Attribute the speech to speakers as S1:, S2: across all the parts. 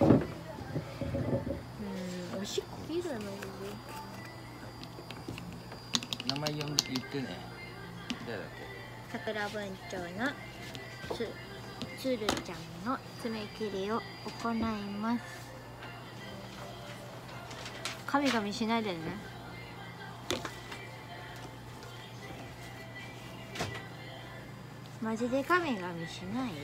S1: うんおしっこいいだよマジで
S2: 名前呼んで言ってね。誰だっ
S1: 桜文鳥のつつるちゃんの爪切りを行います。神々しないでね。マジで神々しないで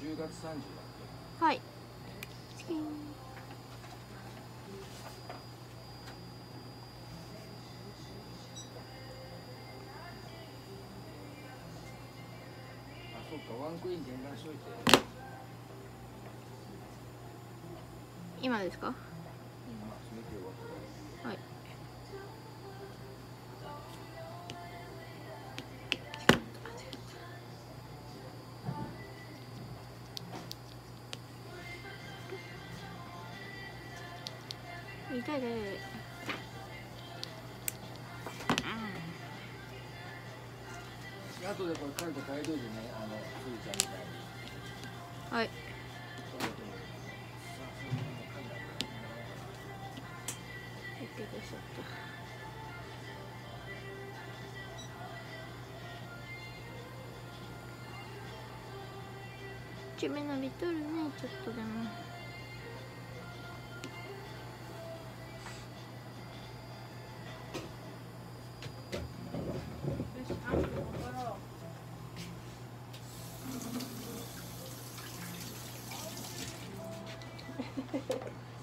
S2: 10月30だっ
S1: はい。
S2: そうかワンクイーン電話しといて。
S1: 今ですか？痛い痛い。痛い
S2: 後でこれカルテ変えといてねあのすずちゃんみたいに。
S1: はい。
S2: そういうこともさあそんなの書いてある
S1: やってくださった爪伸びとるねちょっとでも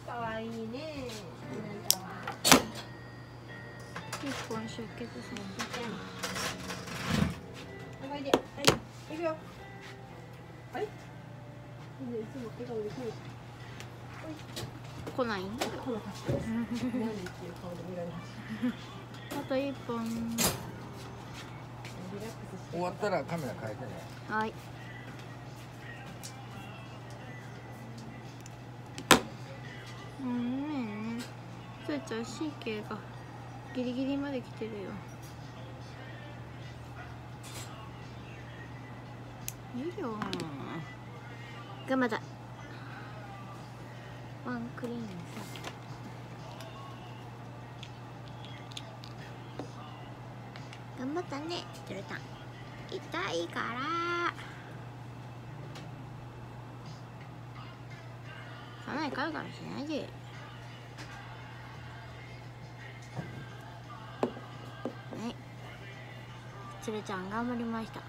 S3: かわいいね。
S1: 一本出血さ
S3: おいではい行くよはいいつも笑顔で来る
S1: 来ない？あと一本。
S2: 終わったらカメラ変えてね。
S1: はいれちゃん神経がギリギリまで来てるよ。いいよ。頑張った。ワンクリーンさ頑張ったね。トゥルタン痛いから。かなりかるかもしないで。はいつるちゃん頑張りました。